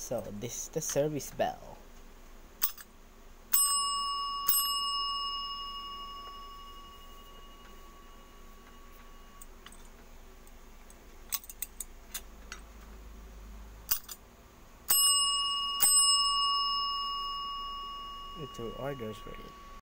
So this is the service bell. Two orders for it.